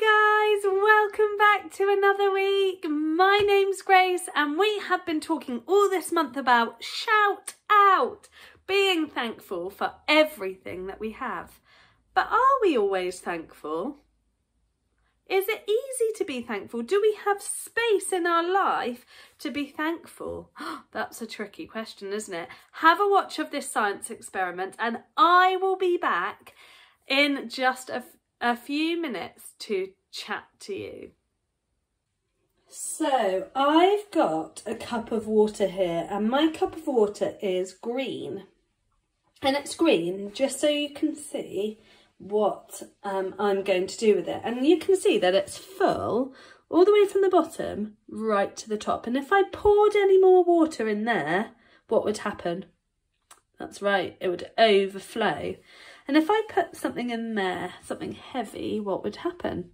Guys, welcome back to another week. My name's Grace and we have been talking all this month about shout out, being thankful for everything that we have. But are we always thankful? Is it easy to be thankful? Do we have space in our life to be thankful? That's a tricky question, isn't it? Have a watch of this science experiment and I will be back in just a, a few minutes to chat to you. So I've got a cup of water here and my cup of water is green. And it's green just so you can see what um, I'm going to do with it. And you can see that it's full all the way from the bottom right to the top. And if I poured any more water in there, what would happen? That's right, it would overflow. And if I put something in there, something heavy, what would happen?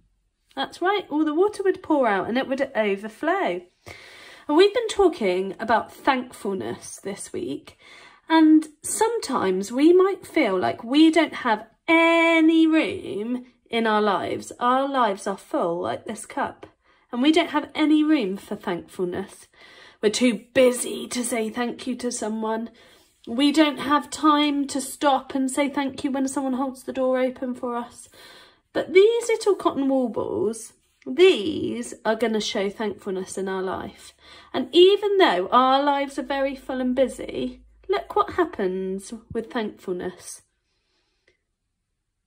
That's right, all the water would pour out and it would overflow. And we've been talking about thankfulness this week. And sometimes we might feel like we don't have any room in our lives. Our lives are full like this cup and we don't have any room for thankfulness. We're too busy to say thank you to someone. We don't have time to stop and say thank you when someone holds the door open for us. But these little cotton wool balls, these are going to show thankfulness in our life. And even though our lives are very full and busy, look what happens with thankfulness.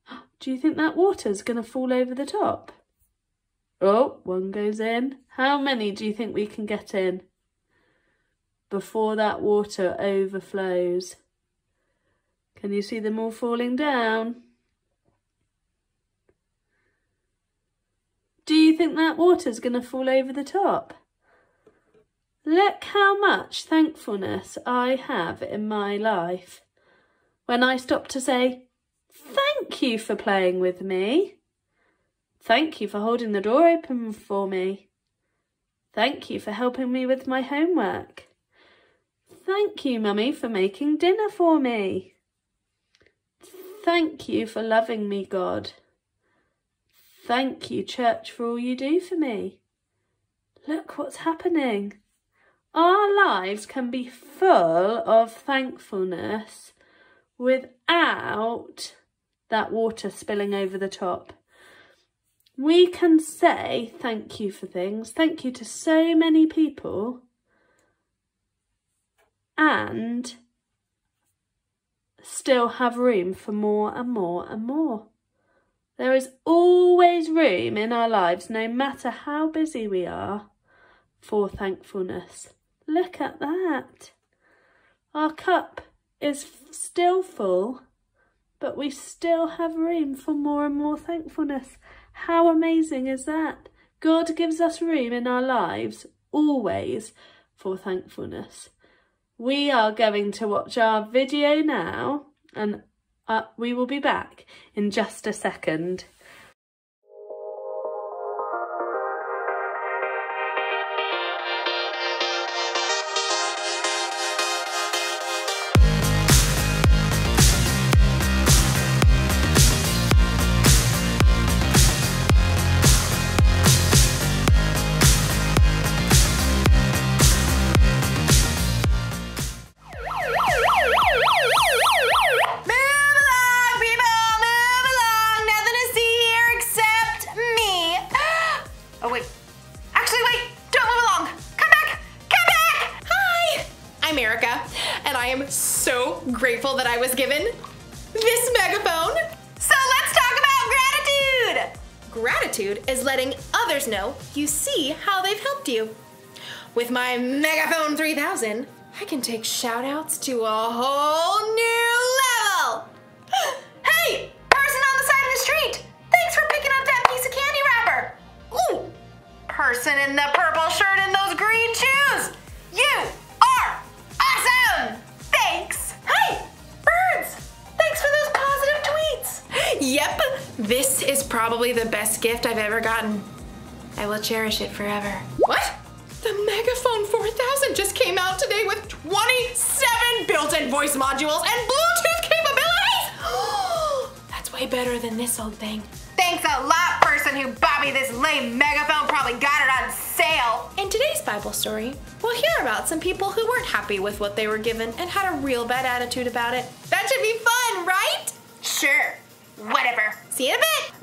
Do you think that water's going to fall over the top? Oh, one goes in. How many do you think we can get in before that water overflows? Can you see them all falling down? Do you think that water's going to fall over the top? Look how much thankfulness I have in my life. When I stop to say, Thank you for playing with me. Thank you for holding the door open for me. Thank you for helping me with my homework. Thank you, Mummy, for making dinner for me. Thank you for loving me, God. Thank you, church, for all you do for me. Look what's happening. Our lives can be full of thankfulness without that water spilling over the top. We can say thank you for things, thank you to so many people, and still have room for more and more and more. There is always room in our lives, no matter how busy we are, for thankfulness. Look at that. Our cup is still full but we still have room for more and more thankfulness. How amazing is that? God gives us room in our lives always for thankfulness. We are going to watch our video now and uh, we will be back in just a second. My Megaphone 3000, I can take shoutouts to a whole new level. hey, person on the side of the street, thanks for picking up that piece of candy wrapper. Ooh, person in the purple shirt and those green shoes, you are awesome. Thanks. Hey! Birds! Thanks for those positive tweets! Yep, this is probably the best gift I've ever gotten. I will cherish it forever. What? Megaphone 4000 just came out today with 27 built-in voice modules and Bluetooth capabilities! That's way better than this old thing. Thanks a lot, person person who bought me this lame megaphone probably got it on sale. In today's Bible story, we'll hear about some people who weren't happy with what they were given and had a real bad attitude about it. That should be fun, right? Sure. Whatever. See you in a bit.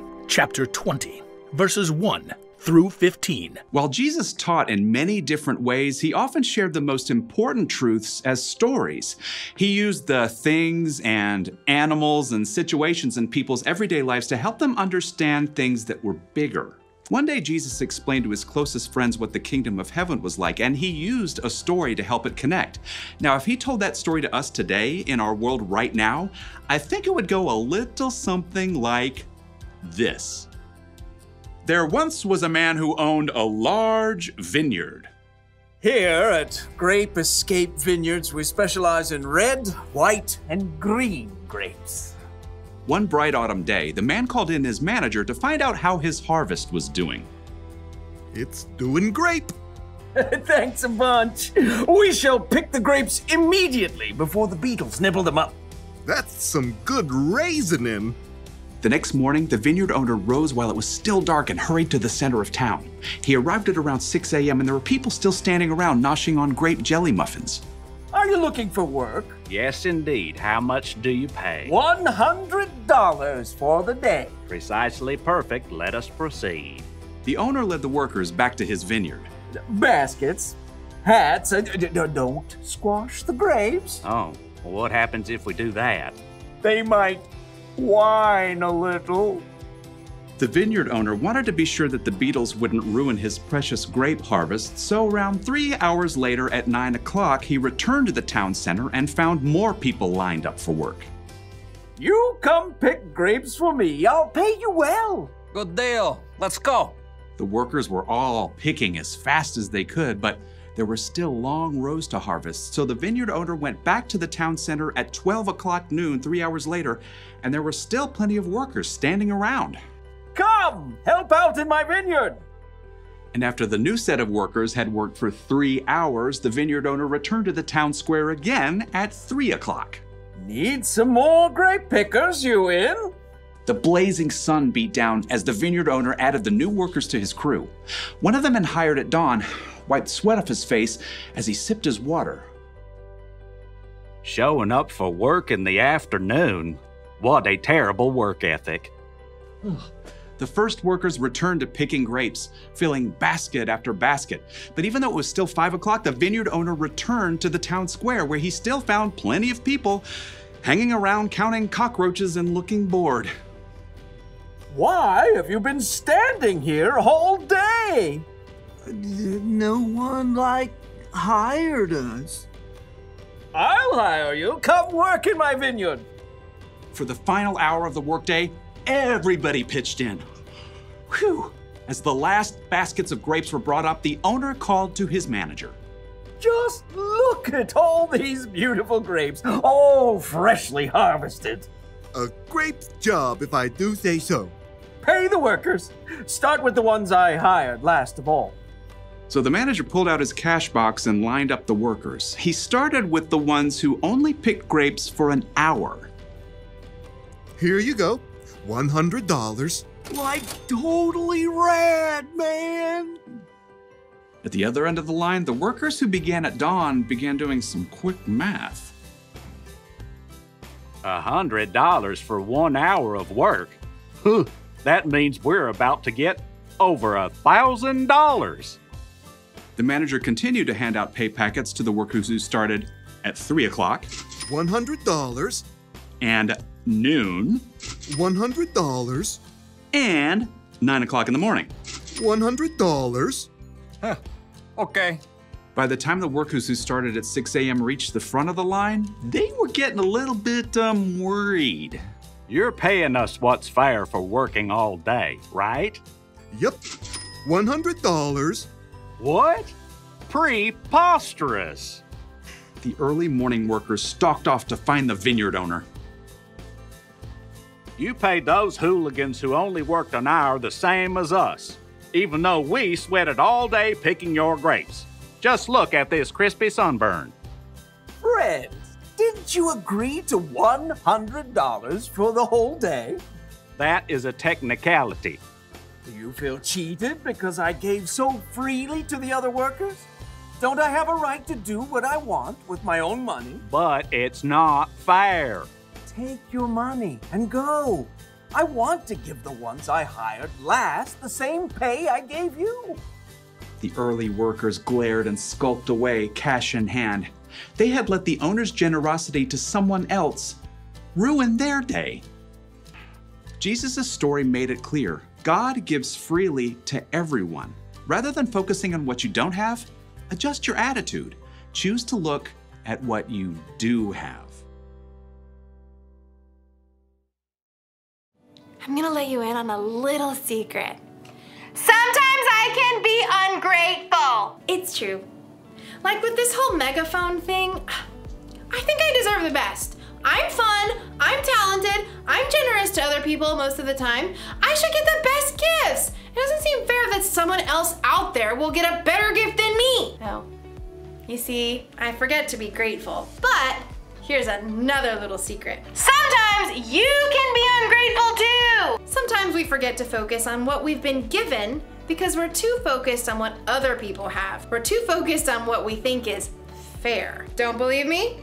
chapter 20, verses 1 through 15. While Jesus taught in many different ways, he often shared the most important truths as stories. He used the things and animals and situations in people's everyday lives to help them understand things that were bigger. One day, Jesus explained to his closest friends what the kingdom of heaven was like, and he used a story to help it connect. Now, if he told that story to us today in our world right now, I think it would go a little something like this. There once was a man who owned a large vineyard. Here at Grape Escape Vineyards, we specialize in red, white, and green grapes. One bright autumn day, the man called in his manager to find out how his harvest was doing. It's doing great. Thanks a bunch. We shall pick the grapes immediately before the beetles nibble them up. That's some good raisoning. The next morning, the vineyard owner rose while it was still dark and hurried to the center of town. He arrived at around 6 a.m., and there were people still standing around noshing on grape jelly muffins. Are you looking for work? Yes, indeed. How much do you pay? $100 for the day. Precisely perfect. Let us proceed. The owner led the workers back to his vineyard. Baskets, hats, uh, d- d- don't squash the grapes. Oh, what happens if we do that? They might whine a little. The vineyard owner wanted to be sure that the beetles wouldn't ruin his precious grape harvest, so around three hours later at 9 o'clock, he returned to the town center and found more people lined up for work. You come pick grapes for me. I'll pay you well. Good deal. Let's go. The workers were all picking as fast as they could, but there were still long rows to harvest, so the vineyard owner went back to the town center at 12 o'clock noon, three hours later, and there were still plenty of workers standing around. Come, help out in my vineyard. And after the new set of workers had worked for three hours, the vineyard owner returned to the town square again at 3 o'clock. Need some more grape pickers, you in? The blazing sun beat down as the vineyard owner added the new workers to his crew. One of the men hired at dawn wiped sweat off his face as he sipped his water. Showing up for work in the afternoon. What a terrible work ethic. The first workers returned to picking grapes, filling basket after basket. But even though it was still 5 o'clock, the vineyard owner returned to the town square where he still found plenty of people hanging around counting cockroaches and looking bored. Why have you been standing here all day? No one, like, hired us. I'll hire you. Come work in my vineyard. For the final hour of the workday, everybody pitched in. Whew! As the last baskets of grapes were brought up, the owner called to his manager. Just look at all these beautiful grapes, all freshly harvested. A great job, if I do say so. Pay the workers. Start with the ones I hired last of all. So the manager pulled out his cash box and lined up the workers. He started with the ones who only picked grapes for an hour. Here you go. $100. Like, totally rad, man. At the other end of the line, the workers who began at dawn began doing some quick math. A hundred dollars for one hour of work. Huh, that means we're about to get over a thousand dollars. The manager continued to hand out pay packets to the workers who started at 3 o'clock $100. and noon $100. and 9 o'clock in the morning. $100. Okay. By the time the workers who started at 6 a.m. reached the front of the line, they were getting a little bit um, worried. You're paying us what's fair for working all day, right? Yep. $100. What? Preposterous. The early morning workers stalked off to find the vineyard owner. You paid those hooligans who only worked an hour the same as us, even though we sweated all day picking your grapes. Just look at this crispy sunburn. Red, didn't you agree to $100 for the whole day? That is a technicality. Do you feel cheated because I gave so freely to the other workers? Don't I have a right to do what I want with my own money? But it's not fair. Take your money and go. I want to give the ones I hired last the same pay I gave you. The early workers glared and skulked away, cash in hand. They had let the owner's generosity to someone else ruin their day. Jesus' story made it clear God gives freely to everyone. Rather than focusing on what you don't have, adjust your attitude. Choose to look at what you do have. I'm gonna let you in on a little secret. Sometimes I can be ungrateful. It's true. Like with this whole megaphone thing, I think I deserve the best. I'm fun, I'm talented, I'm generous to other people most of the time. I should get the best gifts. It doesn't seem fair that someone else out there will get a better gift than me. No. You see, I forget to be grateful. But here's another little secret. Sometimes you can be ungrateful too. Sometimes we forget to focus on what we've been given because we're too focused on what other people have. We're too focused on what we think is fair. Don't believe me?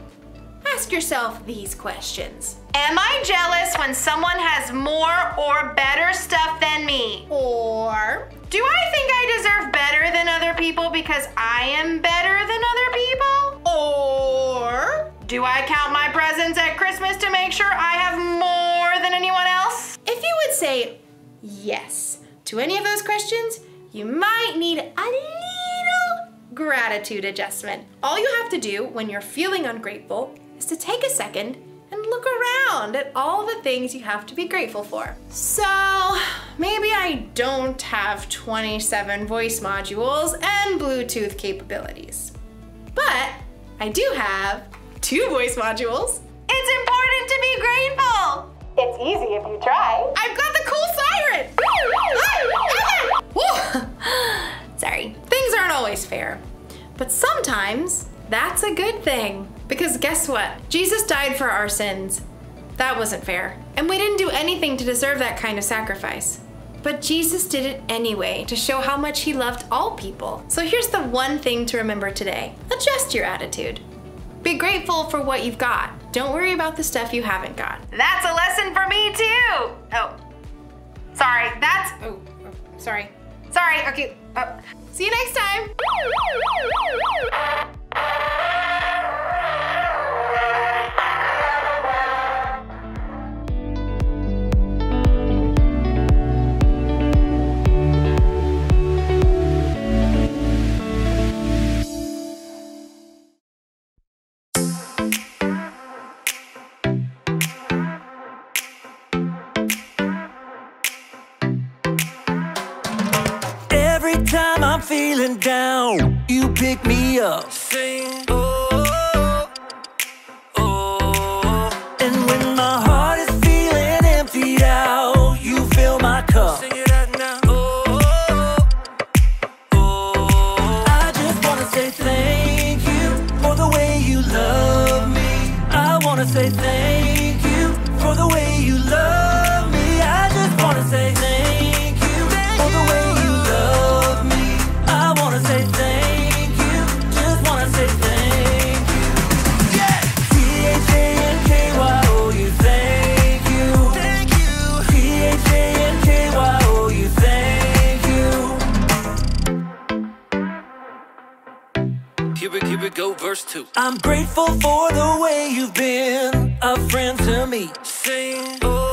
Ask yourself these questions. Am I jealous when someone has more or better stuff than me? Or do I think I deserve better than other people because I am better than other people? Or do I count my presents at Christmas to make sure I have more than anyone else? If you would say yes to any of those questions, you might need a little gratitude adjustment. All you have to do when you're feeling ungrateful is to take a second and look around at all the things you have to be grateful for. So, maybe I don't have 27 voice modules and Bluetooth capabilities. But I do have two voice modules. It's important to be grateful. It's easy if you try. I've got the cool siren. Sorry. Things aren't always fair. But sometimes that's a good thing. Because guess what? Jesus died for our sins. That wasn't fair. And we didn't do anything to deserve that kind of sacrifice. But Jesus did it anyway to show how much he loved all people. So here's the one thing to remember today adjust your attitude. Be grateful for what you've got. Don't worry about the stuff you haven't got. That's a lesson for me too. Oh, sorry. That's, oh, oh sorry. Sorry, okay. Oh. See you next time. Pick me up. Sing, Here we, here we go, verse two. I'm grateful for the way you've been a friend to me. Sing, oh,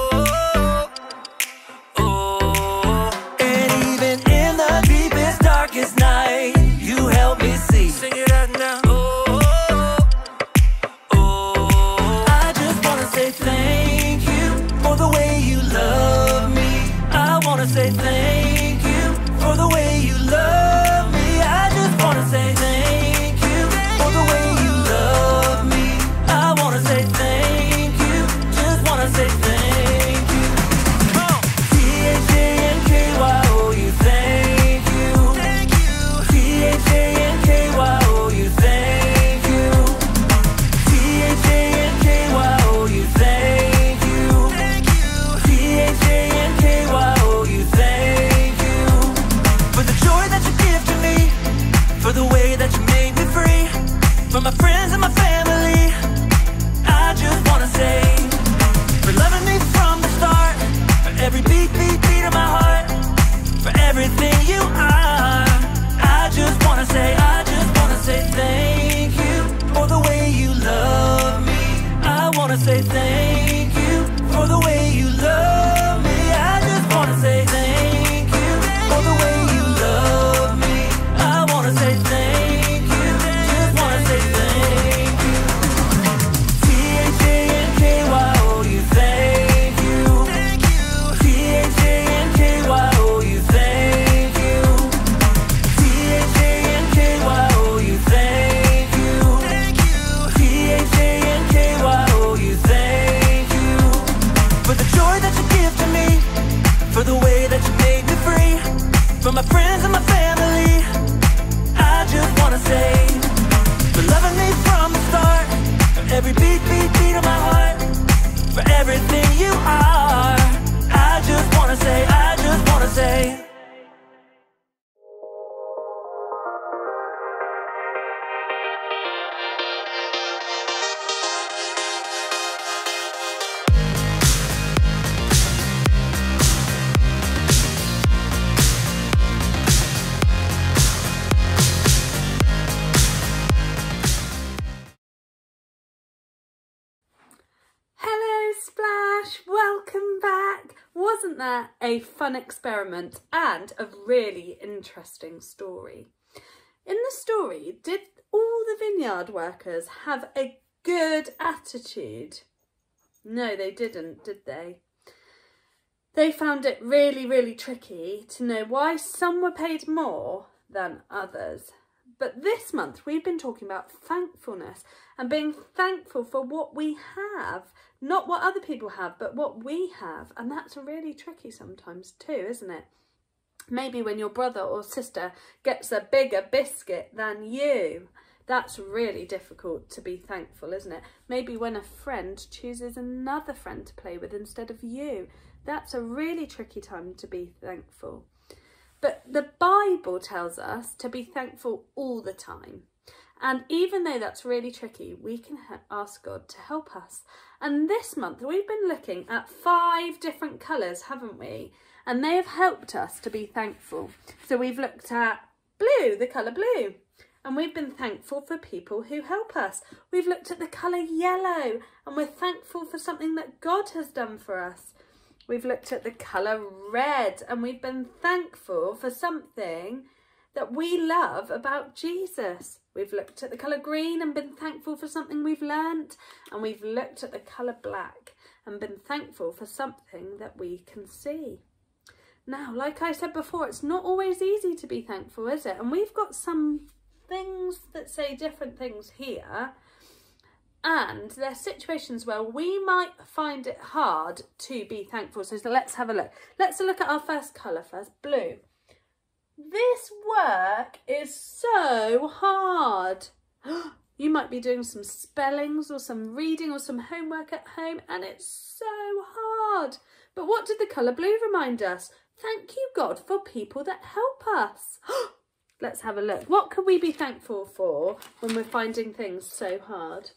wasn't a fun experiment and a really interesting story? In the story, did all the vineyard workers have a good attitude? No, they didn't, did they? They found it really, really tricky to know why some were paid more than others. But this month we've been talking about thankfulness and being thankful for what we have, not what other people have, but what we have. And that's really tricky sometimes too, isn't it? Maybe when your brother or sister gets a bigger biscuit than you. That's really difficult to be thankful, isn't it? Maybe when a friend chooses another friend to play with instead of you. That's a really tricky time to be thankful. But the Bible tells us to be thankful all the time. And even though that's really tricky, we can ask God to help us. And this month we've been looking at five different colours, haven't we? And they have helped us to be thankful. So we've looked at blue, the colour blue. And we've been thankful for people who help us. We've looked at the colour yellow and we're thankful for something that God has done for us. We've looked at the colour red and we've been thankful for something that we love about Jesus. We've looked at the colour green and been thankful for something we've learnt. And we've looked at the colour black and been thankful for something that we can see. Now, like I said before, it's not always easy to be thankful, is it? And we've got some things that say different things here and there's situations where we might find it hard to be thankful. So, so let's have a look. Let's look at our first colour first, blue. This work is so hard. You might be doing some spellings or some reading or some homework at home and it's so hard. But what did the colour blue remind us? Thank you, God, for people that help us. Let's have a look. What can we be thankful for when we're finding things so hard?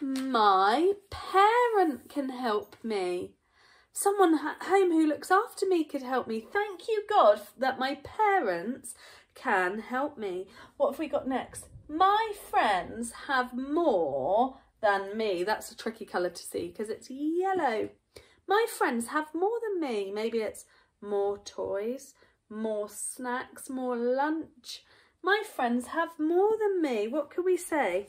My parent can help me. Someone at home who looks after me could help me. Thank you, God, that my parents can help me. What have we got next? My friends have more than me. That's a tricky colour to see because it's yellow. My friends have more than me. Maybe it's more toys, more snacks, more lunch. My friends have more than me. What could we say?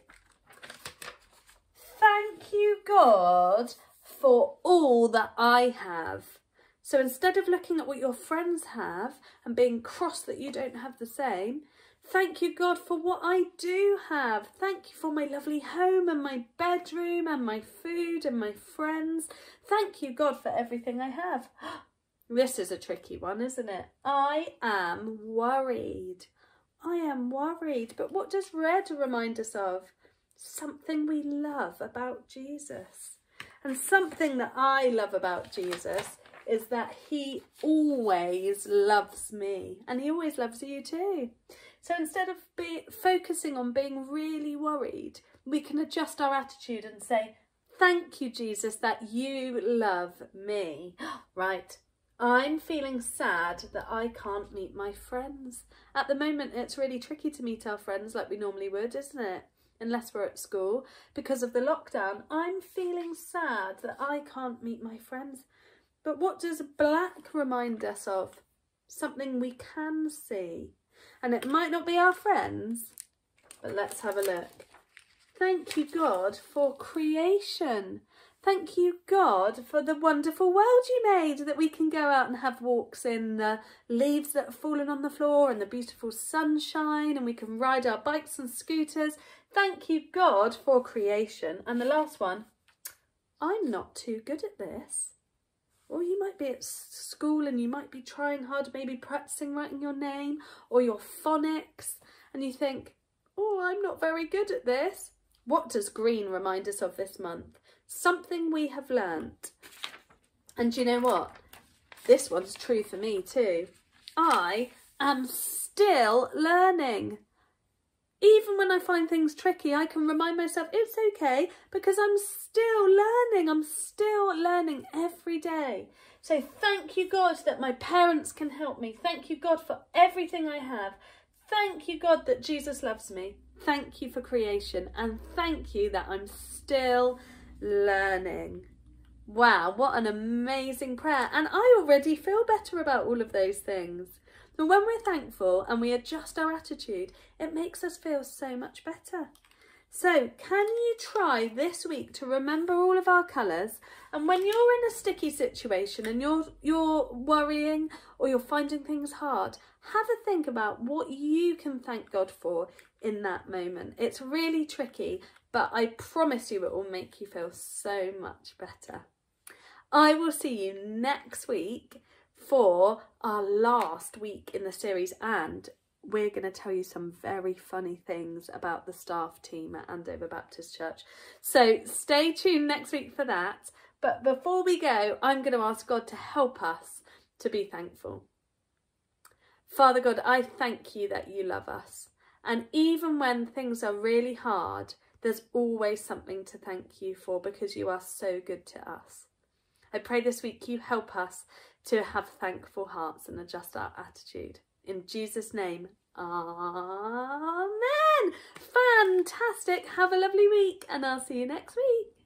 Thank you, God, for all that I have. So instead of looking at what your friends have and being cross that you don't have the same, thank you, God, for what I do have. Thank you for my lovely home and my bedroom and my food and my friends. Thank you, God, for everything I have. This is a tricky one, isn't it? I am worried. I am worried. But what does red remind us of? Something we love about Jesus. And something that I love about Jesus is that he always loves me and he always loves you too. So instead of be, focusing on being really worried, we can adjust our attitude and say, thank you, Jesus, that you love me. right, I'm feeling sad that I can't meet my friends. At the moment, it's really tricky to meet our friends like we normally would, isn't it? Unless we're at school because of the lockdown. I'm feeling sad that I can't meet my friends. But what does black remind us of? Something we can see. And it might not be our friends, but let's have a look. Thank you, God, for creation. Thank you, God, for the wonderful world you made that we can go out and have walks in the leaves that have fallen on the floor and the beautiful sunshine and we can ride our bikes and scooters Thank you, God, for creation. And the last one, I'm not too good at this. Or you might be at school and you might be trying hard, maybe practicing writing your name or your phonics, and you think, oh, I'm not very good at this. What does green remind us of this month? Something we have learnt. And you know what? This one's true for me too. I am still learning even when I find things tricky, I can remind myself it's okay because I'm still learning. I'm still learning every day. So thank you, God, that my parents can help me. Thank you, God, for everything I have. Thank you, God, that Jesus loves me. Thank you for creation. And thank you that I'm still learning. Wow, what an amazing prayer. And I already feel better about all of those things. But when we're thankful and we adjust our attitude, it makes us feel so much better. So can you try this week to remember all of our colours and when you're in a sticky situation and you're you're worrying or you're finding things hard, have a think about what you can thank God for in that moment. It's really tricky, but I promise you it will make you feel so much better. I will see you next week for our last week in the series and we're going to tell you some very funny things about the staff team at Andover Baptist Church. So stay tuned next week for that. But before we go, I'm going to ask God to help us to be thankful. Father God, I thank you that you love us. And even when things are really hard, there's always something to thank you for because you are so good to us. I pray this week you help us to have thankful hearts and adjust our attitude. In Jesus' name, Amen. Fantastic. Have a lovely week and I'll see you next week.